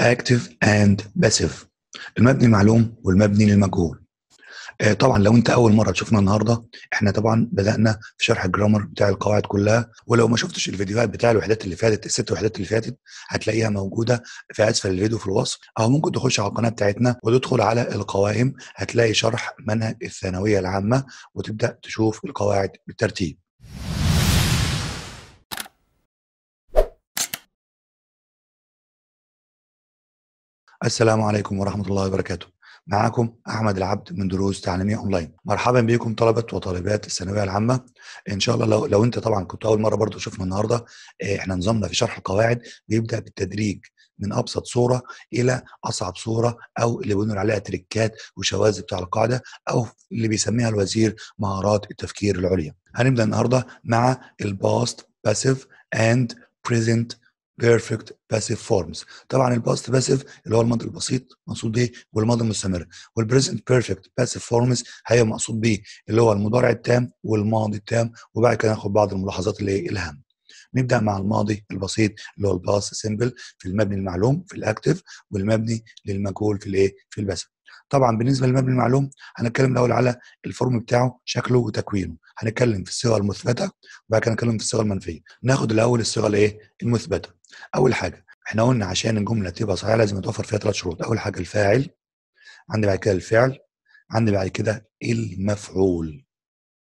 active and passive. المبني المعلوم والمبني للمجهول. آه، طبعا لو أنت أول مرة تشوفنا النهارده إحنا طبعا بدأنا في شرح الجرامر بتاع القواعد كلها ولو ما شفتش الفيديوهات بتاع الوحدات اللي فاتت الست وحدات اللي فاتت هتلاقيها موجودة في أسفل الفيديو في الوصف. أو ممكن تخش على القناة بتاعتنا وتدخل على القوائم هتلاقي شرح منهج الثانوية العامة وتبدأ تشوف القواعد بالترتيب. السلام عليكم ورحمة الله وبركاته. معكم أحمد العبد من دروس تعليمية أونلاين. مرحبا بكم طلبة وطالبات الثانوية العامة. إن شاء الله لو, لو أنت طبعا كنت أول مرة برضو شفنا النهاردة إيه، إحنا نظامنا في شرح القواعد بيبدأ بالتدريج من أبسط صورة إلى أصعب صورة أو اللي بنقول عليها tricks ات وشواذ بتاع القاعدة أو اللي بيسميها الوزير مهارات التفكير العليا. هنبدأ النهاردة مع ال past passive and present perfect passive forms طبعا ال past passive اللي هو الماضي البسيط مقصود به والماضي المستمر. وال present perfect passive forms هي مقصود به اللي هو المضارع التام والماضي التام وبعد كده ناخد بعض الملاحظات اللي هي الهام نبدأ مع الماضي البسيط اللي هو ال past simple في المبني المعلوم في ال active والمبني للمجهول في الايه؟ في ال passive طبعا بالنسبة للمبني المعلوم هنتكلم الأول على ال form بتاعه شكله وتكوينه. هنتكلم في الصيغة المثبتة وبعد كده نتكلم في الصيغة المنفية. ناخد الأول الصيغة الإيه؟ المثبتة. أول حاجة إحنا قلنا عشان الجملة تبقى صحيحة لازم يتوفر فيها ثلاث شروط. أول حاجة الفاعل عندي بعد كده الفعل عندي بعد كده المفعول.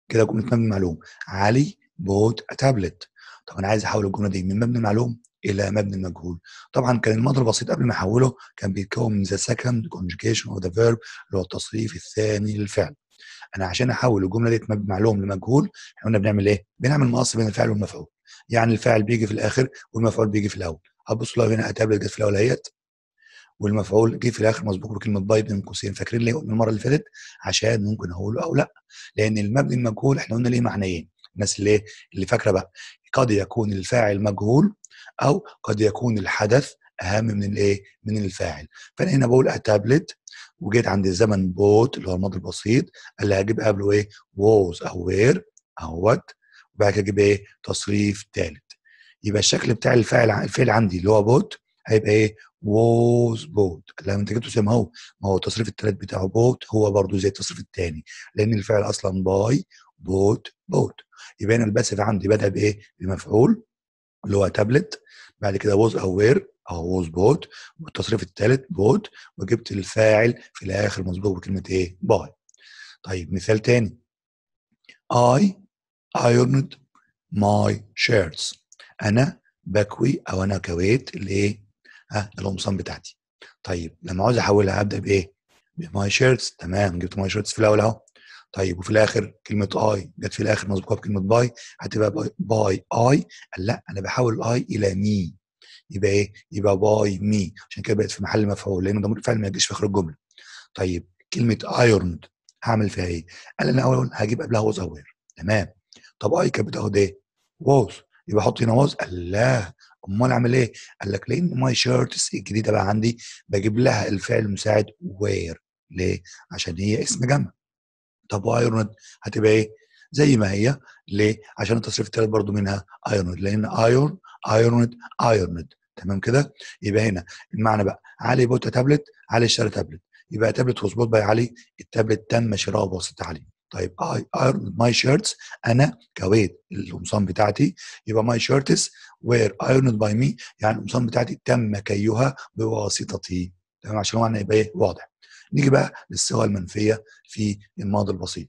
كده جمله مبني معلوم علي bought a tablet. طب أنا عايز أحول الجملة دي من مبني معلوم إلى مبني المجهول طبعا كان الماضي البسيط قبل ما أحوله كان بيتكون من the second conjugation of the verb اللي هو التصريف الثاني للفعل. أنا عشان أحول الجملة دي مبني معلوم لمجهول إحنا قلنا بنعمل إيه؟ بنعمل مقص بين الفعل والمفعول. يعني الفاعل بيجي في الآخر والمفعول بيجي في الأول. هتبص لو هنا a tablet جت في الأول أهيت والمفعول جه في الآخر مسبوق بكلمة by بين قوسين. فاكرين ليه؟ قلنا المرة اللي فاتت عشان ممكن أقوله أو لأ. لأن المبني المجهول إحنا قلنا ليه معنيين. الناس اللي إيه؟ اللي فاكرة بقى. قد يكون الفاعل مجهول أو قد يكون الحدث أهم من الايه من الفاعل. فأنا هنا بقول a tablet وجيت عند الزمن bought اللي هو الماضي البسيط اللي هجيب قبله إيه was أو were أهوت وبعد كده أجيب إيه تصريف ثالث يبقى الشكل بتاع الفاعل الفعل عندي اللي هو bought هيبقى إيه was bought. لما أنت جبته زي ما هو. ما هو التصريف الثالث بتاعه bought هو برضو زي التصريف الثاني لأن الفعل أصلا buy bought bought. يبقى هنا ال passive عندي بدأ بإيه؟ بمفعول اللي هو تابلت بعد كده was أو were أو was bought والتصريف الثالث bought وجبت الفاعل في الآخر مسبوق بكلمة إيه؟ by. طيب مثال تاني. I ironed my shirts. أنا بكوي أو أنا كويت الايه ها القمصان بتاعتي. طيب لما عاوز أحولها هبدا بإيه؟ ب my shirts. تمام جبت my shirts في الأول أهو. طيب وفي الآخر كلمة I جت في الآخر مسبوقه بكلمة by هتبقى by, by I لا أنا بحول ال I إلى me يبقى إيه؟ يبقى by me عشان كده بقت في محل مفعول لأن ضمير الفعل ما يجيش في آخر الجملة. طيب كلمة ironed هعمل فيها إيه؟ قال أنا أول هجيب قبلها was أو were تمام. طب I كانت بتاخد إيه؟ was يبقى أحط هنا قال لا. أمال أعمل إيه؟ قال لك لأن my shirts الجديدة بقى عندي بجيب لها الفعل المساعد were ليه؟ عشان هي اسم جمع. طب و ironed هتبقى إيه؟ زي ما هي. ليه؟ عشان التصريف الثالث برضو منها ironed لأن iron ironed ironed تمام كده؟ يبقى هنا المعنى بقى. علي bought tablet علي اشترى تابلت. يبقى تابلت مظبوط by علي. التابلت تم شراؤه بواسطة علي. طيب I iron my shirts أنا كويت القمصان بتاعتي. يبقى my shirts were ironed by me يعني القمصان بتاعتي تم كيها بواسطتي. تمام؟ عشان معنى يبقى إيه؟ واضح. نيجي بقى للصيغه المنفية في الماضي البسيط.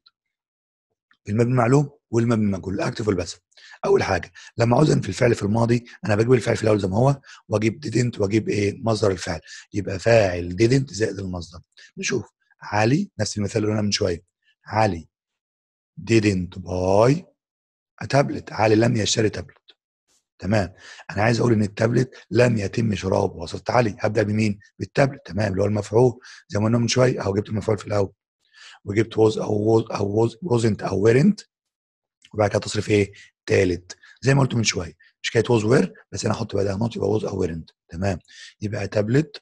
المبني المعلوم والمبني المجهول الاكتف والباسف أول حاجة لما عاوز في الفعل في الماضي أنا بجيب الفعل في الأول زي ما هو وأجيب didn't وأجيب إيه مصدر الفعل. يبقى فاعل didn't زائد المصدر. نشوف. علي نفس المثال اللي قلنا من شوية. علي didn't buy a tablet. علي لم يشتري تابلت تمام. أنا عايز أقول إن التابلت لم يتم شراؤه بواسطه علي. هبدأ بمين؟ بالتابلت. تمام. اللي هو المفعول. زي ما قلنا من شوية أهو جبت المفعول في الأول. وجبت was أو was أو was wasn't أو weren't وبعد كده تصريف إيه؟ تالت. زي ما قلت من شوية. مش كانت was were بس أنا أحط بعدها not يبقى was أو weren't تمام. يبقى تابلت.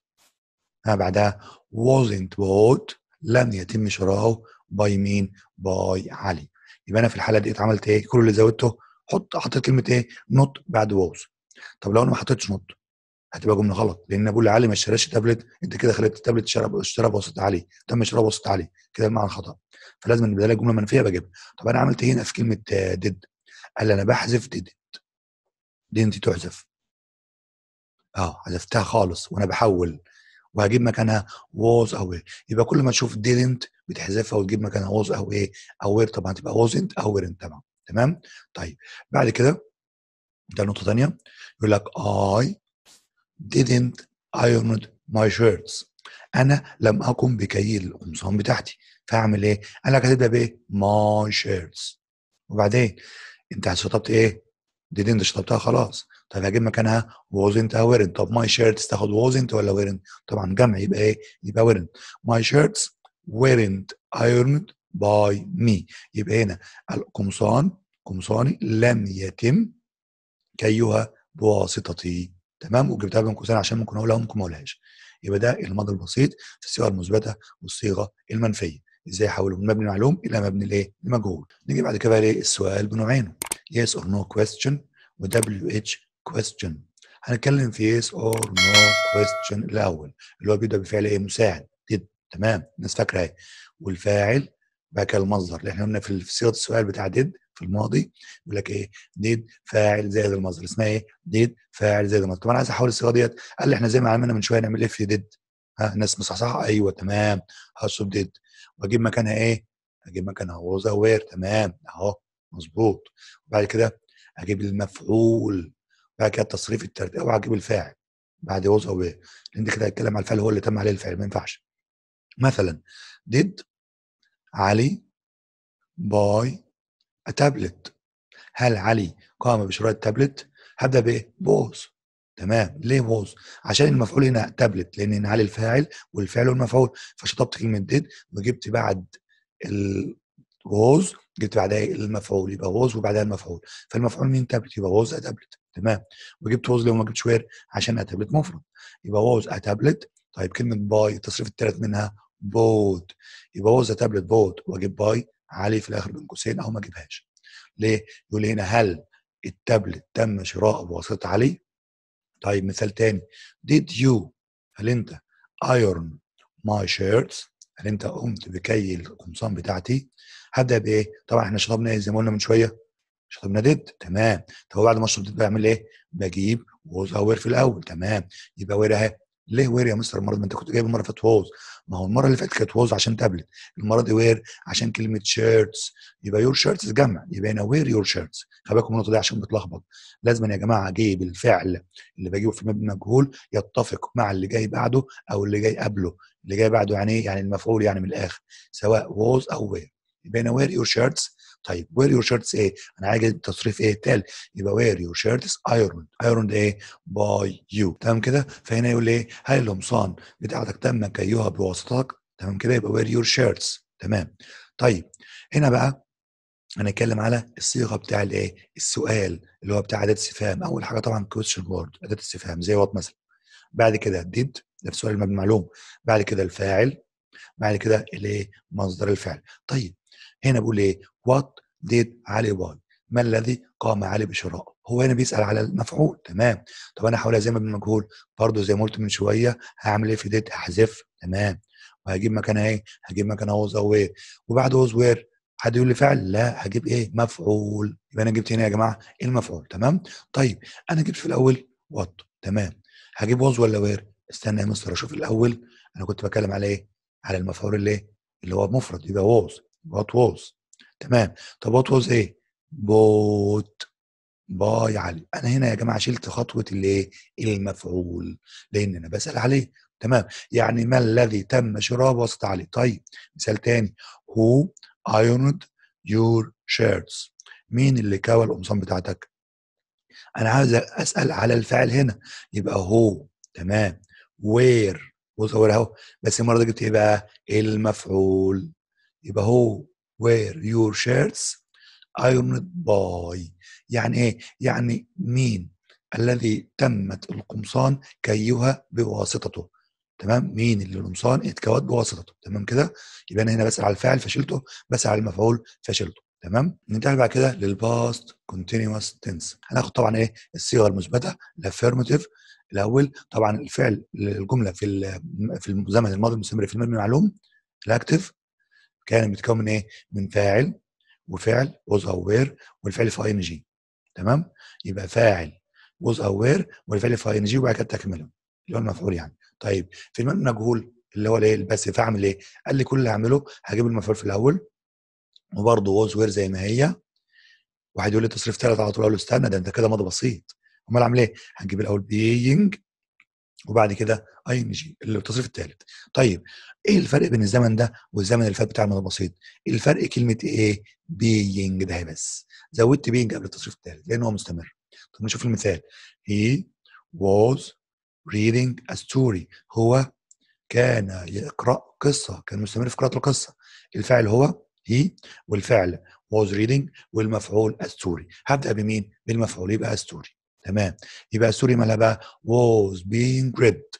ها بعدها wasn't bought لم يتم شراؤه by مين by علي. يبقى أنا في الحالة دي عملت إيه؟ كل اللي زودته حط حطيت كلمة إيه؟ not بعد was طب لو أنا ما حطيتش not هتبقى جملة غلط. لأن بقول علي ما اشتراش تابلت أنت كده خليت التابلت اشترى اشترى بواسطة علي. تم شراء بواسطة علي. كده المعنى خطأ. فلازم بدل جملة منفية بجيبها. طب أنا عملت هنا في كلمة did قال أنا بحذف did دي أنت تحذف آه حذفتها خالص وأنا بحول. وهجيب مكانها was أو إيه. يبقى كل ما تشوف didn't بتحذفها وتجيب مكانها was أو إيه؟ أو where طبعا تبقى wasn't أو weren't طبعا. تمام طيب بعد كده ده نقطة ثانية يقول لك I didn't iron my shirts أنا لم اقم بكي القمصان بتاعتي فأعمل إيه؟ قال لك هتبدا بإيه؟ my shirts وبعدين أنت شطبت إيه؟ didn't شطبتها خلاص طيب هجيب مكانها wasn't weren't طب my shirts تاخد wasn't ولا weren't؟ طبعا جمع يبقى إيه؟ يبقى weren't my shirts weren't ironed by me. يبقى هنا القمصان قمصاني لم يتم كيها بواسطتي. تمام؟ وجبتها بين قوسين عشان ممكن أقولها وممكن ما أقولهاش. يبقى ده الماضي البسيط في الصيغة المثبتة والصيغة المنفية. إزاي أحوله؟ من مبني معلوم إلى مبني الإيه؟ المجهول. نيجي بعد كده ليه السؤال بنوعينه. Yes or no question و WH question. هنتكلم في yes or no question الأول اللي هو بيبدأ بفعل إيه؟ مساعد. تمام؟ الناس فاكرة اهي والفاعل بقى المصدر اللي إحنا قلنا في صيغة السؤال بتاع did في الماضي يقول لك إيه؟ did فاعل زائد المصدر. اسمها إيه؟ did فاعل زائد المصدر. طب أنا عايز أحول الصيغة ديت. قال لي إحنا زي ما عملنا من شوية نعمل إف did ها الناس مصحصحه أيوه تمام. هشطب did وأجيب مكانها إيه؟ أجيب مكانها was were تمام. أهو مظبوط. وبعد كده أجيب المفعول. بعد كده التصريف التالت. أوعى أجيب الفاعل. بعد was were لأن كده هيتكلم على الفعل هو اللي تم عليه الفعل ما ينفعش. مثلا did علي buy tablet هل علي قام بشراء التابلت هبدأ بإيه؟ ب was. تمام. ليه ب was؟ عشان المفعول هنا تابلت لأن هنا علي الفاعل والفعل والمفعول. فشطبت كلمة did وجبت بعد ال was جبت بعدها المفعول. يبقى was وبعدها المفعول. فالمفعول مين؟ تابلت يبقى was tablet تمام. وجبت was ليه وما جبتش were عشان a tablet مفرد. يبقى was a tablet طيب كلمة buy التصريف الثالث منها bought was tablet bought واجيب by علي في الآخر بين قوسين أو ما أجيبهاش. ليه؟ يقول هنا هل التابلت تم شراءه بواسطة علي؟ طيب مثال تاني. Did you هل أنت iron my shirts هل أنت قمت بكي القمصان بتاعتي؟ هبدأ بإيه؟ طبعا إحنا شطبنا إيه؟ زي ما قلنا من شوية. شطبنا did تمام. طب بعد ما اشطب did بعمل إيه؟ بجيب was أو were في الأول. تمام. يبقى were أهي. ليه were يا مستر المره ما انت كنت جايب المرة اللي فاتت was ما هو المرة اللي فاتت كانت was عشان تابلت. المرة دي were عشان كلمة shirts يبقى your shirts جمع. يبقى هنا were your shirts خلي بالكم النقطة دي عشان بتلخبط. لازم يا جماعة أجيب الفعل اللي بجيبه في مبني مجهول يتفق مع اللي جاي بعده أو اللي جاي قبله. اللي جاي بعده يعني إيه؟ يعني المفعول يعني من الآخر. سواء was أو were يبقى هنا were your shirts طيب were your shirts إيه؟ أنا عايز التصريف إيه؟ تالت يبقى were your shirts ironed ironed إيه؟ by you تمام كده؟ فهنا يقول إيه؟ هل القمصان بتاعتك تم كيها بواسطتك؟ تمام كده يبقى were your shirts تمام طيب هنا بقى هنتكلم على الصيغة بتاع الايه؟ السؤال اللي هو بتاع اداه استفهام أول حاجة طبعا question word اداه استفهام زي what مثلا بعد كده did ده في سؤال المبني معلوم بعد كده الفاعل بعد كده الايه؟ مصدر الفعل طيب هنا بقول إيه what did علي buy ما الذي قام علي بشرائه هو هنا بيسأل على المفعول. تمام. طب أنا هحول ازاي للمجهول برضه زي ما قلت من شوية هعمل إيه في did هحذف. تمام. وهجيب مكانها إيه هجيب مكانها was أو were. وبعد was were حد يقول لي فعل؟ لا. هجيب إيه؟ مفعول. يبقى أنا جبت هنا يا جماعة المفعول؟ تمام. طيب أنا جبت في الأول what. تمام. هجيب was ولا were؟ استنى يا مستر أشوف الأول. أنا كنت بتكلم على إيه؟ على المفعول اللي إيه؟ اللي هو مفرد. يبقى was what was تمام. طب what was إيه bought by علي. أنا هنا يا جماعة شلت خطوة الإيه؟ المفعول لأن أنا بسأل عليه. تمام. يعني ما الذي تم شراءه بواسطه علي طيب مثال تاني. Who ironed your shirts مين اللي كوى القمصان بتاعتك؟ أنا عاوز أسأل على الفاعل هنا. يبقى هو تمام. وير هو أهو. بس المرة دي جبت إيه بقى؟ المفعول. يبقى هو where your shirts. Ironed by يعني إيه؟ يعني مين الذي تمت القمصان كيها بواسطته. تمام؟ مين اللي القمصان اتكوت بواسطته. تمام كده؟ يبقى أنا هنا بسأل على الفاعل فشلته بسأل على المفعول فشلته. تمام؟ ننتقل بعد كده لل past continuous tense هناخد طبعا إيه؟ الصيغة المثبتة ال affirmative الأول. طبعا الفعل الجملة في في الزمن الماضي المستمر في المبني المعلوم ال active. كان بيتكون من إيه؟ من فاعل وفعل was أو were والفعل في ing تمام؟ يبقى فاعل was أو were والفعل في ing وبعد كده تكمله اللي هو المفعول يعني طيب في المبني المجهول اللي هو الإيه بس فأعمل إيه؟ قال لي كل اللي هعمله هجيب المفعول في الأول وبرضه was were زي ما هي واحد يقول لي تصريف ثالث على طول أقول له استنى ده أنت كده ماضي بسيط أمال أعمل إيه؟ هنجيب الأول being وبعد كده ing التصريف الثالث طيب إيه الفرق بين الزمن ده والزمن اللي فات بتاع الماضي البسيط؟ الفرق كلمة إيه being ده بس. زودت being قبل التصريف الثالث لأن هو مستمر. طب نشوف المثال. He was reading a story. هو كان يقرأ قصة كان مستمر في قراءة القصة. الفاعل هو he والفعل was reading والمفعول ال story هبدأ بمين؟ بالمفعول يبقى ال story تمام. يبقى ال story مالها بقى. Was being read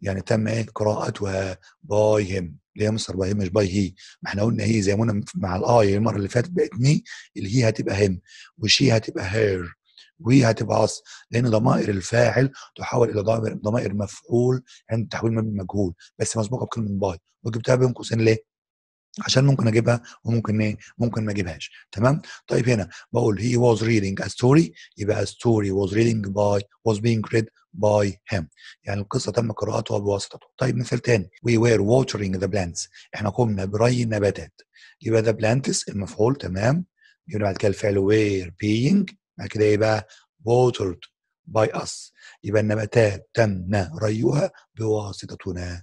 يعني تم إيه؟ قراءتها by him اللي هي مصر by him مش by he ما إحنا قلنا he زي ما قلنا مع ال I المرة اللي فاتت بقت me ال he هتبقى him و she هتبقى her و we هتبقى us لأن ضمائر الفاعل تحول إلى ضمائر ضمائر مفعول عند تحويل مبني مجهول. بس مسبوقة بكلمة by وجبتها بين قوسين ليه؟ عشان ممكن أجيبها وممكن إيه ممكن ما أجيبهاش. تمام؟ طيب هنا بقول he was reading a story يبقى a story was reading by was being read by him. يعني القصة تم قراءتها بواسطته. طيب مثال تاني we were watering the plants. إحنا قمنا بري النباتات. يبقى the plants المفعول تمام؟ جبنا بعد كده الفعل were being بعد كده إيه بقى؟ watered by us. يبقى النباتات تم ريها بواسطتنا.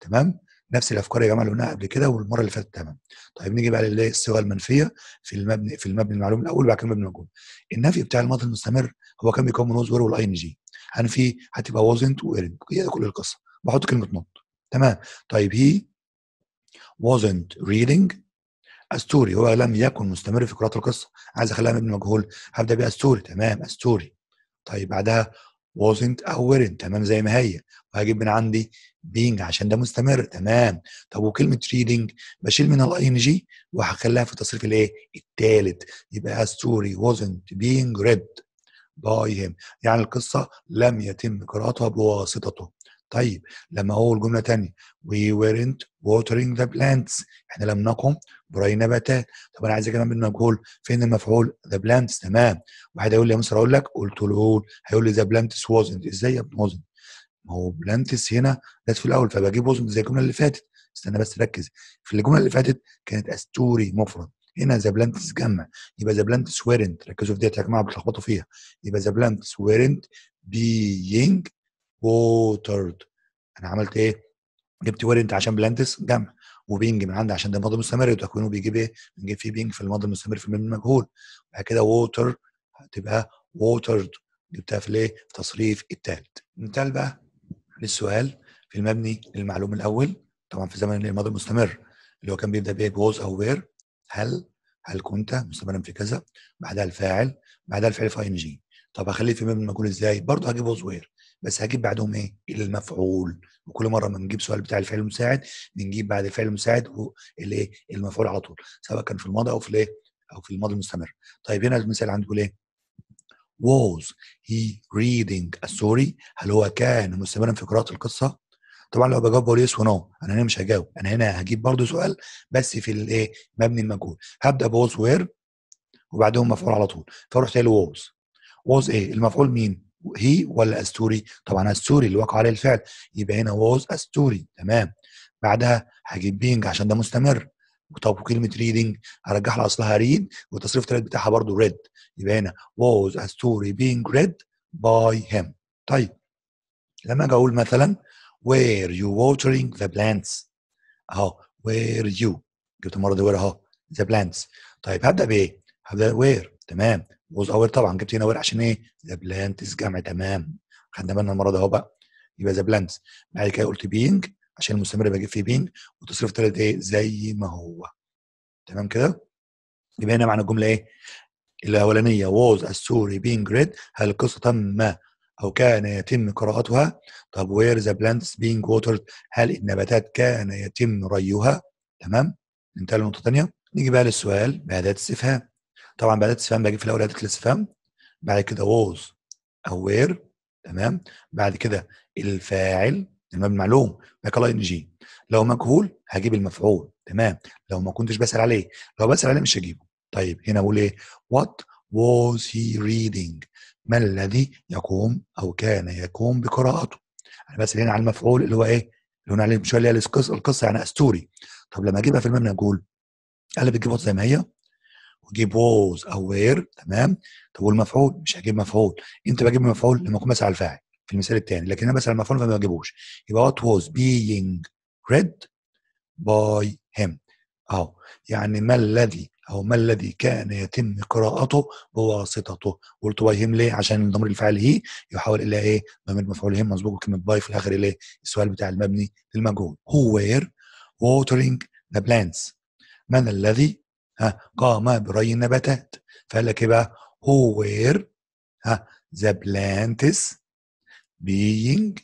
تمام؟ نفس الأفكار يا جماعة اللي قلناها قبل كده والمرة اللي فاتت تمام طيب نيجي بقى للصيغه المنفية في المبني في المبني المعلوم الأول وبعد كده المبني المجهول النفي بتاع الماضي المستمر هو كان بيكون من were وال ing هنفي هتبقى wasn't weren't هي كل القصة. بحط كلمة not تمام. طيب he wasn't reading a story. هو لم يكن مستمر في قراءة القصة. عايز أخليها مبني مجهول. هبدأ ب a story تمام. story طيب بعدها wasn't أو weren't تمام زي ما هي. وهجيب من عندي being عشان ده مستمر تمام. طب وكلمة reading بشيل منها ان جي وهخليها في التصريف الايه؟ الثالث يبقى story wasn't being read by him. يعني القصة لم يتم قراءتها بواسطته. طيب لما أقول جملة ثانية we weren't watering the plants. إحنا لم نقم بري نباتات. طب أنا عايز كمان بالمجهول فين المفعول؟ The plants. تمام. واحد هيقول لي يا مستر أقول لك. قلت له هيقول لي the plants wasn't. إزاي يا ابن ما هو plants هنا جت في الأول. فبجيب wasn't زي الجملة اللي فاتت. استنى بس ركز في الجملة اللي فاتت كانت a story مفرد. هنا the plants جمع. يبقى the plants weren't ركزوا في ديت يا جماعة بتلخبطوا فيها. يبقى the plants weren't being watered أنا عملت إيه؟ جبت weren't عشان plants جمع و being من عندي عشان ده ماضي مستمر وتكوينه بيجيب إيه؟ بنجيب فيه being في الماضي المستمر في المجهول بعد كده water هتبقى watered جبتها في الإيه؟ في التصريف الثالث مثال بقى للسؤال في المبني المعلوم الأول طبعا في زمن الماضي المستمر اللي هو كان بيبدأ بإيه؟ ب was أو were هل هل كنت مستمرا في كذا بعدها الفاعل بعدها الفعل في ing طب هخليه في مبني المجهول إزاي؟ برضه هجيب was were بس هجيب بعدهم إيه؟ المفعول وكل مرة ما بنجيب سؤال بتاع الفعل المساعد بنجيب بعد الفعل المساعد الايه؟ المفعول على طول سواء كان في الماضي أو في الإيه؟ أو في الماضي المستمر. طيب هنا المثال عندكم إيه؟ was he reading a story؟ هل هو كان مستمرا في قراءة القصة؟ طبعا لو بجاوب بقول yes و no أنا هنا مش هجاوب أنا هنا هجيب برضه سؤال بس في الايه؟ مبني المجهول هبدأ ب was were وبعدهم مفعول على طول فرحت قايل was was إيه؟ المفعول مين؟ he ولا a story؟ طبعا a story اللي وقع عليه الفعل. يبقى هنا was a story. تمام. بعدها هجيب being عشان ده مستمر. طب وكلمة reading هرجعها لاصلها read والتصريف الثالث بتاعها برضه read يبقى هنا a story being read by him. طيب. لما أجي أقول مثلا were you watering the plants أهو. were you. جبت المرة دي were أهو. the plants. طيب هبدأ بإيه؟ هبدأ were. تمام. was أو were طبعا جبت هنا were عشان إيه؟ the plants جمع تمام. خدنا بالنا المرة ده أهو بقى. يبقى the plants بعد كده قلت being عشان المستمر بجيب فيه being والتصريف الثالث إيه؟ زي ما هو. تمام كده؟ يبقى هنا معنى الجملة إيه؟ الأولانية a story being read. هل القصة تم أو كان يتم قراءتها؟ طب were the plants being watered هل النباتات كان يتم ريها؟ تمام؟ ننتقل لنقطة ثانية نيجي بقى للسؤال. بأداة استفهام. طبعا بأداة استفهام بجيب في الأول أداة الاستفهام بعد كده was أو were تمام؟ بعد كده الفاعل المبني معلوم باك لاين جي. لو مجهول هجيب المفعول تمام؟ لو ما كنتش بسأل عليه لو بسأل عليه مش هجيبه. طيب هنا أقول إيه؟ What was he reading? ما الذي يقوم أو كان يقوم بقراءته؟ أنا بسأل هنا على المفعول اللي هو إيه؟ اللي هنا عليه مش اللي هي القصة يعني story طب لما أجيبها في المبنى مجهول قال بتجيب زي ما هي؟ وجيب was أو were تمام؟ طب والمفعول؟ مش هجيب مفعول. انت بجيب مفعول؟ لما أكون بسأل على الفاعل في المثال الثاني لكن أنا بسأل المفعول فما بجيبوش. يبقى what was being read by him. أهو. يعني ما الذي أو ما الذي كان يتم قراءته بواسطته. قلت by him ليه؟ عشان الضمير الفاعل he يحول إلى إيه؟ ضمير مفعول him مسبوق بكلمه by في الآخر إلى السؤال بتاع المبني للمجهول. who were watering the plants? من الذي ها قام بري النباتات. فقال لك إيه بقى؟ who were ها the plants being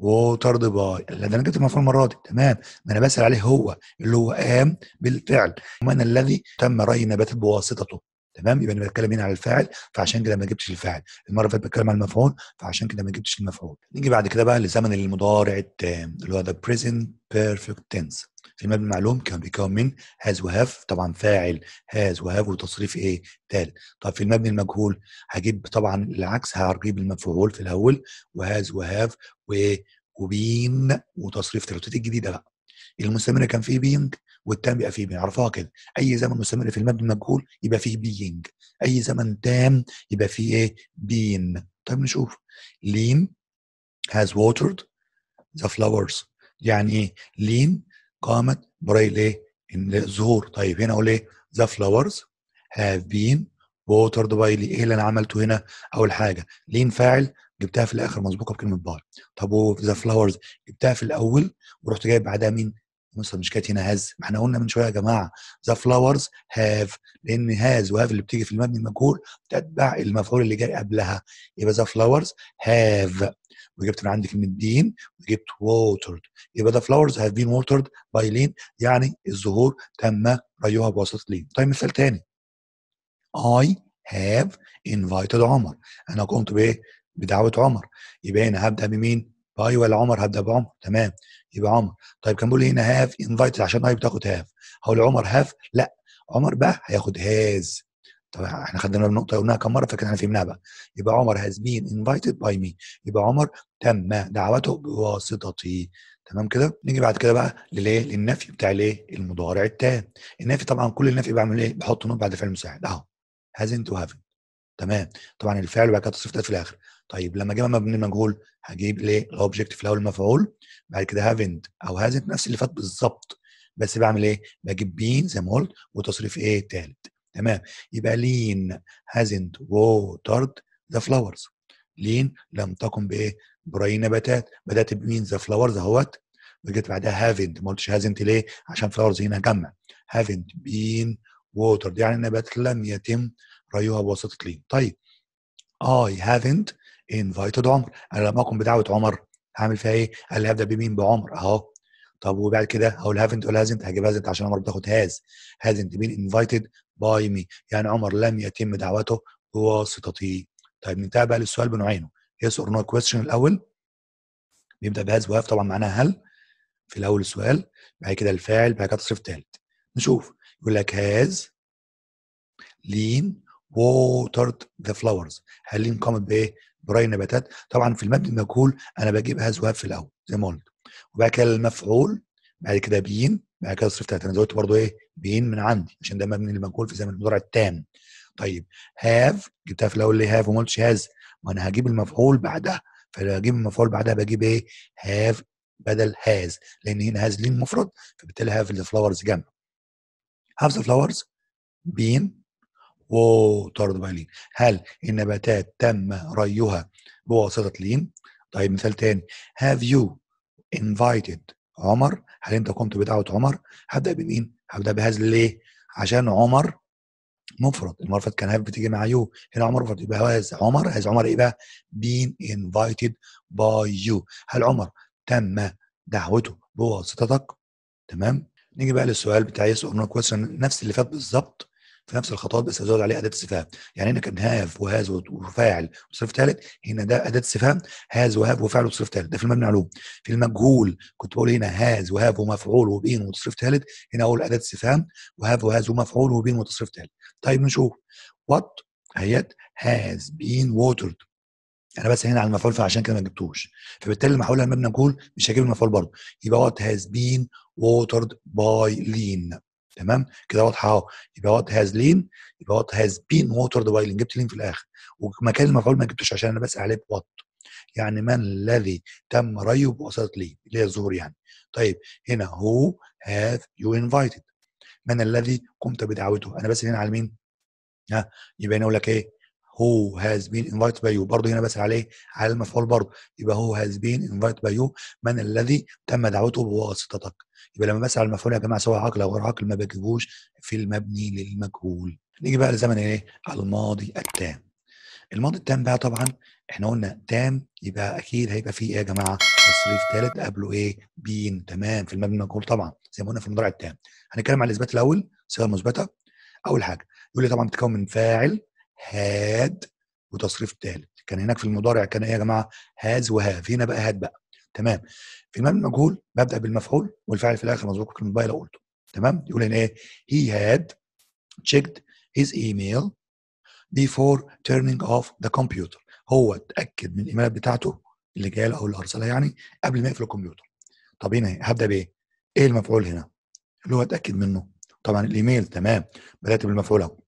watered by. ده أنا جبت المفعول المرة دي. تمام. ما أنا بسأل عليه هو اللي هو قام بالفعل. من الذي تم ري النباتات بواسطته. تمام؟ يبقى أنا بتكلم هنا على الفاعل فعشان كده ما جبتش الفاعل. المرة اللي فاتت بتكلم على المفعول فعشان كده ما جبتش المفعول. نيجي بعد كده بقى لزمن المضارع التام اللي هو the present perfect tense. في المبني المعلوم كان بيكون من has و have طبعا فاعل has و have وتصريف إيه تالت طب في المبني المجهول هجيب طبعا العكس هجيب المفعول في الأول و has و have و been وتصريف تالت الجديدة بقى. المستمر كان فيه being والتام بيبقى فيه been عرفوها كده. أي زمن مستمر في المبني المجهول يبقى فيه being أي زمن تام يبقى فيه إيه؟ been طيب نشوف. لين has watered the flowers. يعني إيه؟ لين قامت. بري الايه الزهور طيب هنا أقول إيه؟ The flowers have been watered by إيه اللي أنا عملته هنا؟ أول حاجة لين فاعل جبتها في الآخر مسبوقه بكلمة by طب و the flowers جبتها في الأول ورحت جايب بعدها مين؟ مثلا مش كانت هنا has ما إحنا قلنا من شوية يا جماعة the flowers have لأن has و have اللي بتيجي في المبني المجهول تتبع المفعول اللي جاي قبلها. يبقى the flowers have وجبت من عندي كلمة been وجبت watered يبقى the flowers have been watered by لين يعني الزهور تم ريها بواسطة لين طيب مثال تاني. I have invited عمر. أنا قمت بإيه؟ بدعوة عمر. يبقى هنا هبدأ بمين؟ ب I ولا عمر هبدأ بعمر. تمام. يبقى عمر. طيب كان بيقول هنا have invited عشان I بتاخد have هقول عمر have لا. عمر بقى هياخد has طب إحنا خدنا النقطة قلناها كم مرة فكده إحنا فهمناها بقى. يبقى عمر has been invited by me يبقى عمر تم دعوته بواسطتي. تمام كده؟ نيجي بعد كده بقى للإيه؟ للنفي بتاع الإيه؟ المضارع التام. النفي طبعا كل النفي بعمل إيه؟ بحط not بعد فعل مساعد. أهو. hasn't و haven't تمام. طبعا الفعل وبعد كده تصريف في الآخر. طيب لما أجيب مبني مجهول هجيب ليه ال object في الأول المفعول بعد كده haven't أو hasn't نفس اللي فات بالظبط بس بعمل إيه؟ بجيب been زي ما قلت وتصريف إيه تالت. تمام؟ يبقى لين hasn't watered the flowers لين لم تقم بإيه؟ بري نباتات. بدأت بمين the flowers أهوت. وجيت بعدها haven't ما قلتش hasn't ليه؟ عشان flowers هنا جمع. haven't been watered يعني النبات لم يتم ريها بواسطة لين طيب I haven't invited عمر. أنا لما اقوم بدعوه عمر هعمل فيها إيه؟ قال لي هبدأ بمين؟ بعمر. أهو. طب وبعد كده هقول haven't ولا hasn't هجيب hasn't عشان عمر بتاخد has hasn't been invited by me يعني عمر لم يتم دعوته بواسطتي. طيب ننتهي بقى للسؤال بنوعينه. yes or no question الأول. بيبدأ ب has و have طبعا معناها هل في الأول السؤال بعد كده الفاعل بعد كده تصريف ثالث نشوف. يقول لك has لين watered the flowers. هل لين قامت بإيه؟ بري النباتات طبعا في المبني المجهول أنا بجيب has و have في الأول زي ما قلت. وبعد كده المفعول بعد كده been بعد كده تصريف ثالث أنا زودت برضو إيه؟ been من عندي عشان ده مبني المجهول في زمن المضارع التام. طيب have جبتها في الأول ليه have وما قلتش has ما أنا هجيب المفعول بعدها. فلو المفعول بعدها بجيب إيه؟ have بدل has لأن هنا has لين مفرد فبالتالي have ال flowers جمع have the flowers been watered by لين هل النباتات تم ريها بواسطة لين؟ طيب مثال تاني. Have you invited عمر؟ هل انت قمت بدعوه عمر؟ هبدأ بمين؟ هبدأ ب has ليه؟ عشان عمر مفرد المفرد كان have بتيجي مع you هنا عمر مفرد يبقى has عمر. has عمر إيه بقى؟ been invited by you. هل عمر تم دعوته بواسطتك؟ تمام. نيجي بقى للسؤال بتاع yes or نفس اللي فات بالظبط. في نفس الخطوات بس ازود عليه أداة استفهام. يعني هنا كان have و has وفاعل وتصريف ثالث هنا ده أداة استفهام. has و have وفاعل وتصريف ثالث. ده في المبني معلوم. في المجهول كنت بقول هنا has و have ومفعول و been وتصريف ثالث. هنا أقول أداة استفهام. و have و has ومفعول و been وتصريف ثالث. طيب نشوف. وات اهيت هاز بين ووترد أنا بس هنا على المفعول فعشان كده ما جبتوش. فبالتالي لما هقول المبني مجهول مش هجيب المفعول برضه. يبقى وات هاز بين ووترد باي لين تمام؟ كده واضحة أهو. يبقى وات هاز لين يبقى وات هاز بين ووترد باي لين جبت لين في الآخر. ومكان المفعول ما جبتوش عشان أنا بسال عليه بوات يعني من الذي تم ريه بواسطه لين اللي هي الظهور يعني. طيب هنا هو have you invited من الذي قمت بدعوته؟ أنا بسأل هنا على مين؟ ها؟ يبقى هنا أقول لك إيه؟ who has been invited by you برضه هنا بسأل عليه على المفعول برضه. يبقى who has been invited by you من الذي تم دعوته بواسطتك؟ يبقى لما بسأل على المفعول يا جماعة سواء عاقل أو غير عاقل ما بجيبوش في المبني للمجهول. نيجي بقى لزمن إيه؟ الماضي التام. الماضي التام بقى طبعا إحنا قلنا تام يبقى أكيد هيبقى فيه إيه يا جماعة؟ تصريف ثالث قبله إيه؟ been. تمام. في المبني المجهول طبعا زي ما قلنا في المضارع التام. هنتكلم على الإثبات الأول صيغة مثبتة. أول حاجة يقول لي طبعا بتتكون من فاعل had وتصريف ثالث كان هناك في المضارع كان إيه يا جماعة؟ has و have. هنا بقى had بقى. تمام. في المبني المجهول ببدأ بالمفعول والفاعل في الآخر مسبوق بكلمه by لو قلته تمام؟ يقول هنا إيه؟ He had checked his email before turning off the computer. هو اتأكد من الإيميلات بتاعته اللي جاية أو اللي أرسلها يعني قبل ما يقفل الكمبيوتر. طب هنا هبدأ بإيه؟ إيه المفعول هنا؟ اللي هو اتأكد منه. طبعا الإيميل تمام. بدأت بالمفعول أهو.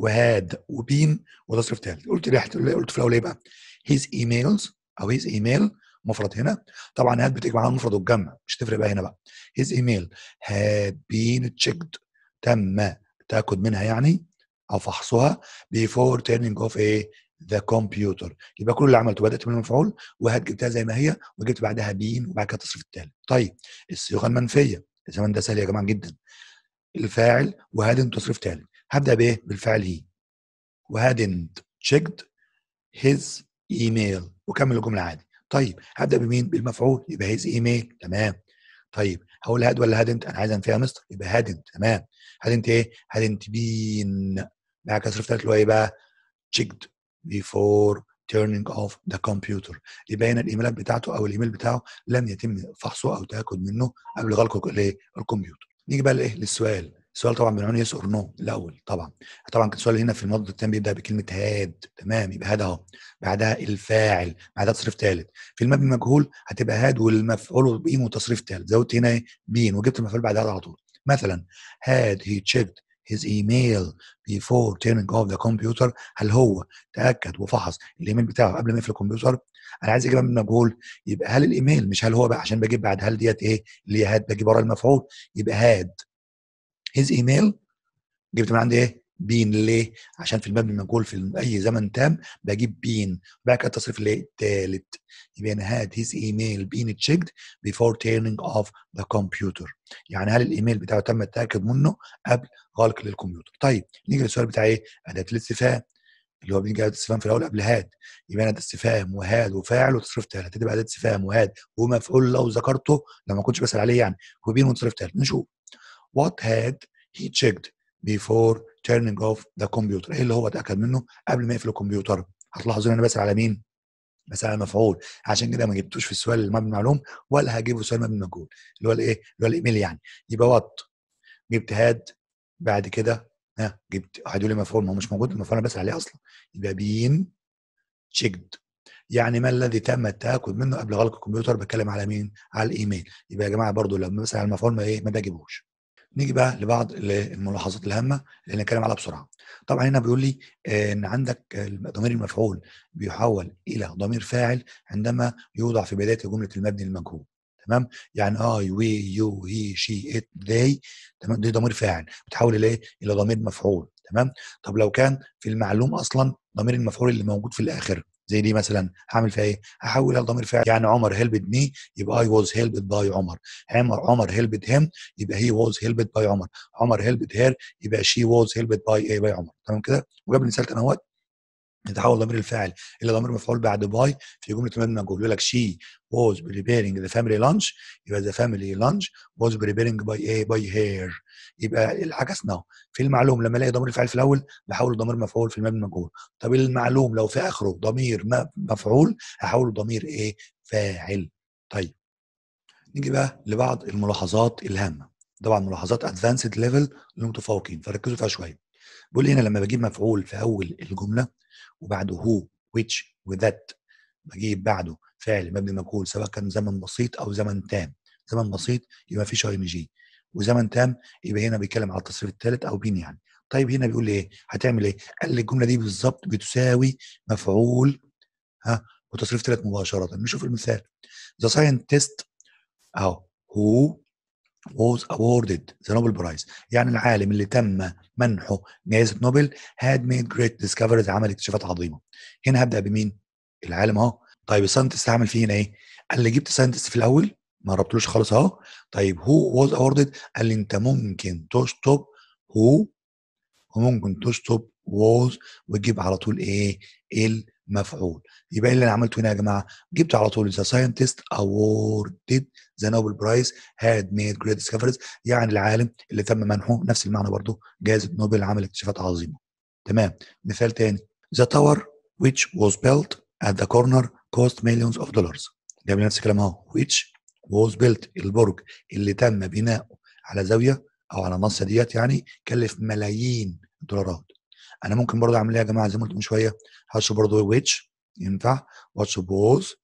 و had و been وتصريف ثالث قلت ليه قلت في الأول إيه بقى؟ his emails أو his email مفرد هنا. طبعا had بتيجي معاها المفرد والجمع مش تفرق بقى هنا بقى. his email had been checked تم التاكد منها يعني أو فحصها before turning off إيه the computer يبقى كل اللي عملته بدأت من المفعول و had جبتها زي ما هي وجبت بعدها been وبعد كده التصريف الثالث طيب الصيغة المنفية. الزمن ده سهل يا جماعة جدا. الفاعل و had تصريف ثالث هبدأ بإيه؟ بالفعل he hadn't checked his email. وكمل الجملة عادي. طيب هبدأ بمين؟ بالمفعول. يبقى his email. تمام. طيب هقول had ولا hadn't أنا عايز انفيها مستر يبقى hadn't تمام. hadn't إيه؟ hadn't been مع تصريف ثالث اللي هو إيه بقى؟ checked before turning off the computer. يبقى هنا الإيميلات بتاعته أو الإيميل بتاعه لم يتم فحصه أو تأكد منه قبل غلق الايه الكمبيوتر. نيجي بقى لإيه؟ للسؤال. السؤال طبعا بنوعيه yes or no الأول طبعا. طبعا السؤال هنا في الماضي التام بيبدأ بكلمة had تمام؟ يبقى had أهو. بعدها الفاعل بعدها تصريف ثالث في المبني المجهول هتبقى had والمفعول been وتصريف ثالث زودت هنا إيه؟ been. وجبت المفعول بعدها على طول. مثلا هاد هي تشيكد his email before turning off the computer هل هو تأكد وفحص الإيميل بتاعه قبل ما يقفل الكمبيوتر؟ أنا عايز اجيبها من مجهول يبقى هل الإيميل مش هل هو بقى عشان بجيب بعد هل ديت إيه؟ اللي هي هاد بجيب ورا المفعول. يبقى هاد his email. جبت من عندي إيه؟ بين ليه؟ عشان في المبني المجهول في أي زمن تام بجيب بين بعد كده التصريف اللي الثالث يبقى أنا هاد his email بين تشيكد before turning off the computer. يعني هل الإيميل بتاعه تم التأكد منه قبل غلق للكمبيوتر؟ طيب نيجي للسؤال بتاع إيه؟ أداة الاستفهام. اللي هو بنيجي أداة استفهام في الأول قبل هاد يبقى أداة استفهام وهاد وفاعل وتصريف ثالث هتبقى أداة استفهام وهاد ومفعول لو ذكرته لما كنتش بسأل عليه يعني. وبين وتصريف ثالث نشوف. What had he checked before turning off the computer. إيه اللي هو اتأكد منه؟ قبل ما يقفل الكمبيوتر. هتلاحظوا إن أنا بسأل على مين؟ بسأل على المفعول عشان كده ما جبتوش في السؤال المبني معلوم ولا هجيبه سؤال مبني مجهول اللي هو الإيه؟ اللي هو الإيميل يعني. يبقى وات جبت هاد بعد كده ها جبت هتقول لي مفعول ما هو مش موجود المفعول أنا بسأل عليه أصلا. يبقى بين تشيكد يعني ما الذي تم التأكد منه قبل غلق الكمبيوتر بتكلم على مين؟ على الإيميل. يبقى يا جماعة برضو لما بسأل على المفعول ما إيه؟ ما بجيبوش نيجي بقى لبعض الملاحظات الهامة اللي نتكلم عليها بسرعة. طبعا هنا بيقول لي إن عندك ضمير المفعول بيحول إلى ضمير فاعل عندما يوضع في بداية جملة المبني المجهول. تمام؟ يعني I we you he she it they تمام دي ضمير فاعل بتحول إلى إيه؟ إلى ضمير مفعول تمام؟ طب لو كان في المعلوم أصلا ضمير المفعول اللي موجود في الآخر زي دي مثلا هعمل فيها إيه؟ هحولها لضمير فاعل يعني عمر helped me يبقى I was helped by عمر. عمر عمر helped him يبقى he was helped by عمر. عمر helped her يبقى she was helped by إيه by عمر. تمام كده؟ وجاب لي مثال تنوات يتحول ضمير الفاعل. إلى ضمير مفعول بعد by في جملة المبني المجهول يقول لك. she was preparing the family lunch. يبقى the family lunch was preparing by إيه by her. يبقى اللي عكسنا في المعلوم لما ألاقي ضمير الفاعل في الأول بحوله ضمير مفعول في المبني المجهول طب المعلوم لو في آخره ضمير مفعول هحوله ضمير إيه؟ فاعل. طيب. نيجي بقى لبعض الملاحظات الهامة. طبعا ملاحظات advanced level للمتفوقين فركزوا فيها شوية. بيقول هنا لما بجيب مفعول في أول الجملة وبعده who و which و that بجيب بعده فعل مبني مجهول سواء كان زمن بسيط أو زمن تام. زمن بسيط يبقى مفيش اي ام جي وزمن تام يبقى هنا بيتكلم على التصريف الثالث أو been يعني. طيب هنا بيقول لي إيه؟ هتعمل إيه؟ قال لي الجملة دي بالظبط بتساوي مفعول ها وتصريف ثالث مباشرة. نشوف المثال. the scientist أهو. who was awarded the Nobel Prize. يعني العالم اللي تم منحه جائزة نوبل had made great discoveries عمل اكتشافات عظيمة. هنا هبدأ بمين؟ العالم أهو. طيب ال scientist هعمل فيه هنا إيه؟ قال لي جبت scientist في الأول ما قربتلوش خالص اهو. طيب who was awarded قال لي انت ممكن تشطب who وممكن تشطب was وتجيب على طول إيه؟ المفعول. يبقى اللي أنا عملته هنا يا جماعة؟ جبت على طول the scientist awarded the Nobel Prize had made great discoveries يعني العالم اللي تم منحه نفس المعنى برضه جائزه نوبل عمل اكتشافات عظيمة. تمام مثال تاني. the tower which was built at the corner cost millions of dollars. لي نفس الكلام اهو. which was built البرج اللي تم بناؤه على زاوية أو على نص ديت يعني كلف ملايين الدولارات. أنا ممكن برضه أعمل إيه يا جماعة؟ زي ما قلت من شوية هاتش برضه which ينفع؟ واتش بوز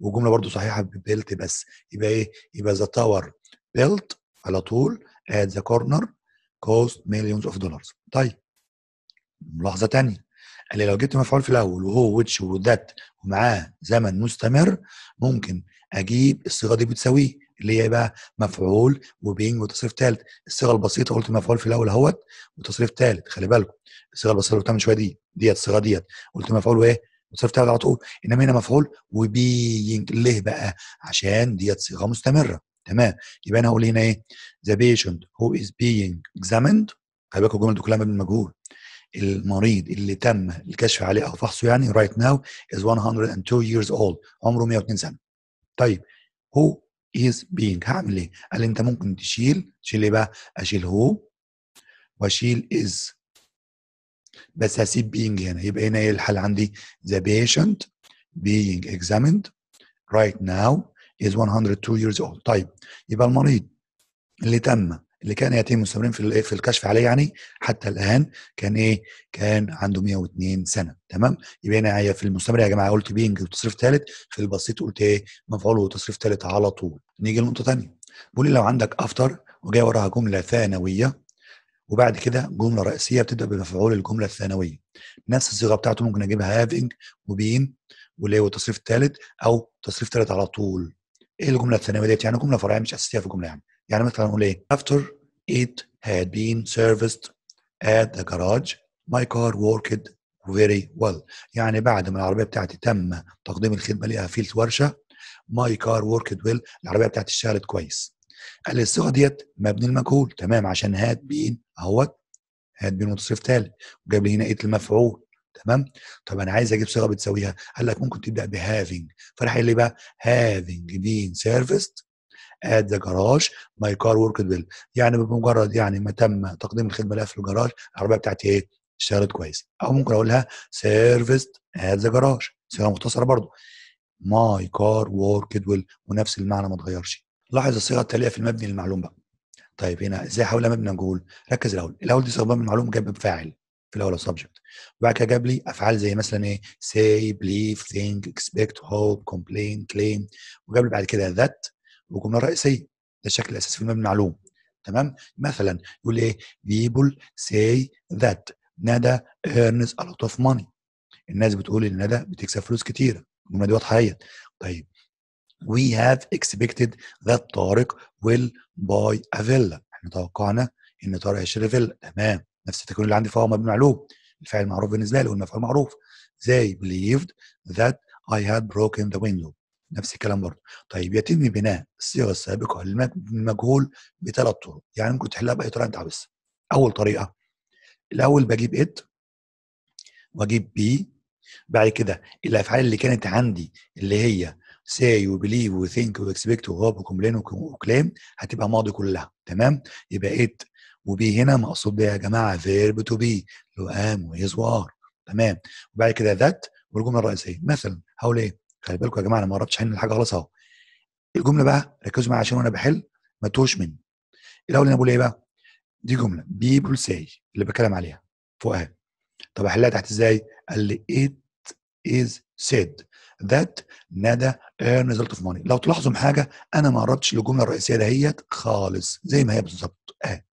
وجملة برضه صحيحة بيلت بس. يبقى إيه؟ يبقى ذا تاور بيلت على طول at the corner cost millions of dollars. طيب ملاحظة ثانية قال لي لو جبت مفعول في الأول وهو ويتش وذات ومعاه زمن مستمر ممكن أجيب الصيغة دي بتساويه اللي هي بقى مفعول وبينج وتصريف ثالث الصيغة البسيطة قلت مفعول في الأول أهوت وتصريف ثالث خلي بالكم. الصيغة البسيطة اللي قلتها من شوية دي ديت الصيغة ديت. قلت مفعول وإيه؟ وتصريف ثالث على طول. إنما هنا مفعول وبينج ليه بقى؟ عشان ديت صيغة مستمرة. تمام. يبقى أنا هقول هنا إيه؟ The patient who is being examined. خلي بالكم الجملة دي كلها مبني مجهول. المريض اللي تم الكشف عليه أو فحصه يعني right now is 102 years old. عمره 102 سنة. طيب who is being هعمل إيه؟ قال أنت ممكن تشيل تشيل إيه بقى؟ أشيل هو وأشيل is بس هسيب being هنا يبقى هنا إيه الحل عندي؟ the patient being examined right now is 102 years old طيب يبقى المريض اللي تم اللي كان يتم مستمرين في في الكشف عليه يعني حتى الآن كان إيه؟ كان عنده 102 سنة تمام؟ يبقى هنا في المستمر يا جماعة قلت being وتصريف ثالث في البسيط قلت إيه؟ مفعول وتصريف ثالث على طول. نيجي لنقطة ثانية بيقول لي لو عندك after وجاي وراها جملة ثانوية وبعد كده جملة رئيسية بتبدأ بمفعول الجملة الثانوية. نفس الصيغة بتاعته ممكن أجيبها having و been واللي هو التصريف الثالث أو تصريف ثالث على طول. إيه الجملة الثانوية ديت؟ يعني جملة فرعية مش أساسية في الجملة يعني. يعني مثلا نقول إيه؟ after it had been serviced at the garage my car worked very well. يعني بعد ما العربية بتاعتي تم تقديم الخدمة ليها في الورشة my car worked well العربية بتاعتي اشتغلت كويس. قال لي الصيغه ديت مبني المجهول. تمام عشان had been أهوت had been وتصريف ثالث وجاب لي هنا إيه المفعول. تمام؟ طب أنا عايز أجيب صيغه بتساويها. قال لك ممكن تبدأ بهافينج فراح قال لي بقى having been serviced at the garage my car worked well. يعني بمجرد يعني ما تم تقديم الخدمة لها في الجراج العربية بتاعتي إيه؟ اشتغلت كويس. أو ممكن أقولها serviced at the garage صيغه مختصرة برضو my car worked well ونفس المعنى ما اتغيرش. لاحظ الصيغة التالية في المبني للمعلوم بقى طيب هنا إزاي احولها مبني مجهول؟ ركز الأول. الأول دي صيغة مبني المعلوم جايب بفاعل في الأول السبجكت وبعد كده جاب لي أفعال زي مثلا إيه؟ say believe think expect hope complain claim. وجاب لي بعد كده that وجمله رئيسية. ده الشكل الاساسي في المبنى المعلوم تمام؟ مثلا يقول إيه؟ people say that. ندى earns a lot of money. الناس بتقول إن ندى بتكسب فلوس كتيرة. الجملة دي واضحة أهيت. طيب. We have expected that طارق will buy a villa. إحنا توقعنا إن طارق هيشتري فيلا تمام. نفس التكوين اللي عندي فهو مبني معلوم الفعل معروف بالنسبة لي والمفعول معروف they believed that I had broken the window. نفس الكلام برضه. طيب يتم بناء الصيغة السابقة للمجهول بثلاث طرق. يعني ممكن تحلها بأي طريقة أنت عاوزها. أول طريقة الأول بجيب it وأجيب be. بعد كده الأفعال اللي كانت عندي اللي هي say وبليف وثينك واكسبكت وهوب وكومبلين وكليم هتبقى ماضي كلها. تمام؟ يبقى it و be هنا مقصود بيها يا جماعة verb to be هو am و is و are تمام؟ وبعد كده that والجملة الرئيسية. مثلا هقول إيه؟ خلي بالكم يا جماعة أنا ما قربتش حل الحاجة خلاص أهو. الجملة بقى ركزوا معايا عشان وأنا بحل ما توش مني. الأول أنا بقول إيه بقى؟ دي جملة people say اللي بتكلم عليها فوقها طب أحلها تحت إزاي؟ قال لي it is said that ندى earns a lot of money. لو تلاحظوا حاجة أنا ما قربتش للجملة الرئيسية دهيت خالص زي ما هي بالظبط آه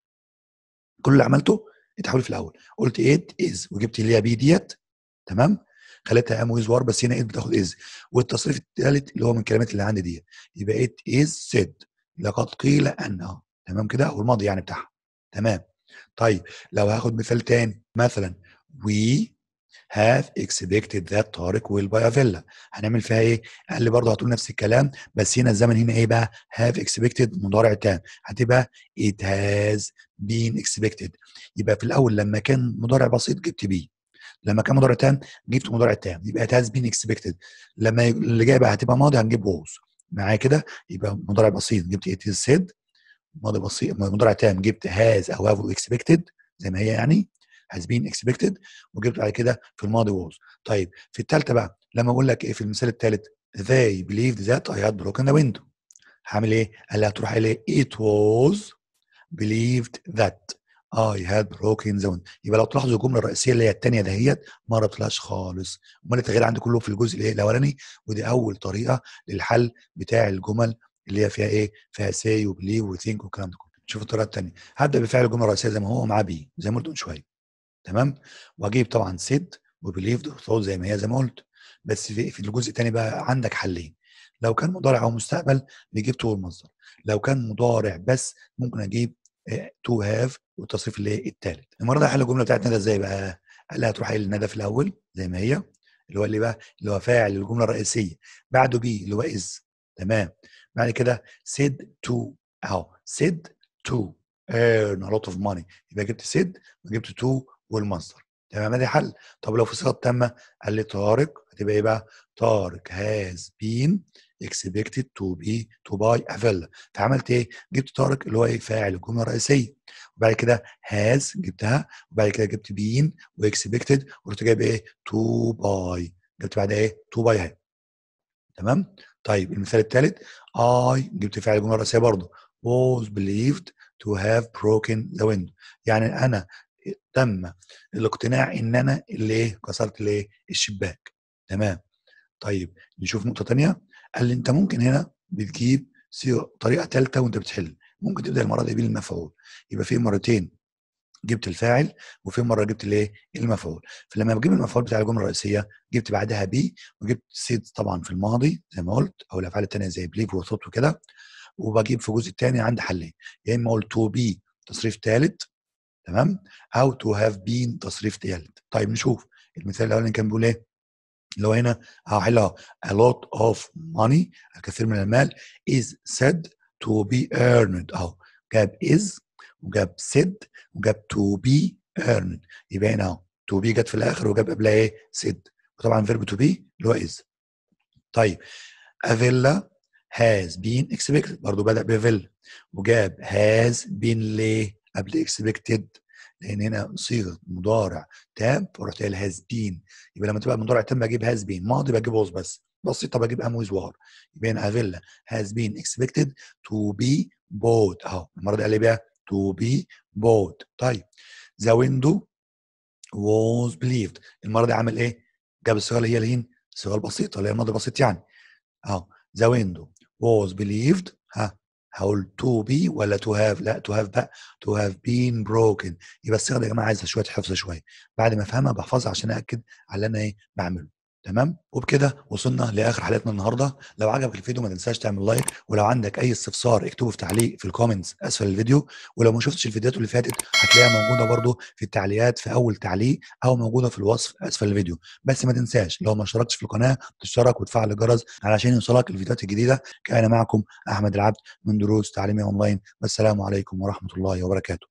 كل اللي عملته اتحول في الأول. قلت it is وجبت اللي هي be ديت تمام؟ خليتها am و is و are بس هنا it بتاخد is. والتصريف الثالث اللي هو من الكلمات اللي عندي دي. يبقى it is said. لقد قيل أن آه. تمام كده؟ أو الماضي يعني بتاعها. تمام. طيب لو هاخد مثال تاني. مثلا we have expected that طارق buy a villa. هنعمل فيها إيه؟ قال لي برضه هتقول نفس الكلام بس هنا الزمن هنا إيه بقى؟ have expected مضارع تام. هتبقى it has been expected. يبقى في الأول لما كان مضارع بسيط جبت بي لما كان مضارع تام جبت مضارع تام يبقى it has been expected. لما اللي جاي بقى هتبقى ماضي هنجيب was معايا كده؟ يبقى مضارع بسيط. جبت it is said. ماضي بسيط مضارع تام. جبت has أو have expected زي ما هي يعني. has been expected. وجبت بعد كده في الماضي was طيب في الثالثه بقى لما أقول لك إيه في المثال الثالث they believed that I had broken the window. هعمل إيه؟ قال لي هتروح قايل it was believed that. Had broken the window يبقى لو تلاحظوا الجملة الرئيسية اللي هي الثانية دهيت ما ربطلهاش خالص. أمال التغيير عندي كله في الجزء الأولاني؟ ودي أول طريقة للحل بتاع الجمل اللي هي فيها إيه؟ فيها say وبليف وثينك والكلام ده كله. شوف الطريقة الثانية هبدأ بفعل الجملة الرئيسية زي ما هو معاه بي زي ما قلت من شوية. تمام؟ وأجيب طبعا said و believed و thought زي ما هي زي ما قلت. بس في, في الجزء الثاني بقى عندك حلين. لو كان مضارع أو مستقبل نجيب to المصدر لو كان مضارع بس ممكن أجيب to have والتصريف اللي الثالث المرة دي هحل الجملة بتاعت ندى إزاي بقى؟ قال لها هتروح قايل ندى في الأول زي ما هي اللي هو اللي بقى اللي هو فاعل الجملة الرئيسية. بعده be اللي هو is تمام. بعد كده said to أهو said to a lot of money. يبقى جبت said وجبت to والمصدر. تمام أدي حل. طب لو في صيغه تامة قال لي طارق هتبقى إيه بقى؟ طارق has been to be to buy a villa فعملت إيه؟ جبت طارق اللي هو إيه؟ فاعل الجملة الرئيسية. وبعد كده has جبتها. وبعد كده جبت been و expected. ورحت جايب إيه؟ to buy جبت بعدها إيه؟ to buy هي تمام؟ طيب المثال الثالث I جبت فاعل الجملة الرئيسية برضه. Was believed to have broken the window. يعني أنا تم الاقتناع إن أنا اللي إيه؟ كسرت الايه الشباك. تمام؟ طيب نشوف نقطة ثانية قال لي أنت ممكن هنا بتجيب طريقة ثالثه وأنت بتحل. ممكن تبدأ المرة دي بالمفعول. يبقى في مرتين جبت الفاعل وفي مرة جبت الايه؟ المفعول. فلما بجيب المفعول بتاع الجملة الرئيسية جبت بعدها بي وجبت said طبعا في الماضي زي ما قلت أو الأفعال الثانية زي believe و thought وكده وبجيب في الجزء الثاني عندي حلين. يا إما أقول to be تصريف ثالث تمام؟ أو to have been تصريف ثالث طيب نشوف. المثال الأولاني كان بيقول إيه؟ هو هنا هحلها a lot of money. الكثير من المال is said to be earned. أهو جاب is وجاب said وجاب to be earned. يبقى هنا أهو to be جت في الآخر وجاب قبلها إيه؟ said. وطبعا verb to be اللي هو is. طيب a villa has been expected. برضه بدأ بفيلا وجاب has been ليه؟ قبل expected. لأن هنا صيغة مضارع تام فرحت قايل has been يبقى لما تبقى مضارع تام بجيب has been ماضي بجيب was بس. بسيطة بجيب am و is و are يبقى هنا a villa has been expected to be bought أهو المرة دي قال لي بقى to be bought طيب the window was believed. المرة دي عمل إيه؟ جاب الصيغة اللي هي الهين الصيغه البسيطه اللي هي الماضي البسيط يعني. أهو the window was believed. ها هقول to be ولا to have لا to have بقى to have been broken. يبقى الصيغة دي يا جماعة عايزة شوية حفظ شوية. بعد ما أفهمها بحفظها عشان أأكد على اللي أنا إيه بعمله. تمام؟ وبكده وصلنا لآخر حلقتنا النهارده. لو عجبك الفيديو ما تنساش تعمل like ولو عندك أي استفسار اكتبه في تعليق في ال comments أسفل الفيديو. ولو ما شفتش الفيديوهات اللي فاتت هتلاقيها موجودة برده في التعليقات في أول تعليق أو موجودة في الوصف أسفل الفيديو. بس ما تنساش لو ما اشتركتش في القناة تشترك وتفعل الجرس علشان يوصلك الفيديوهات الجديدة. كان معكم أحمد العبد من دروس تعليمية أونلاين. والسلام عليكم ورحمة الله وبركاته.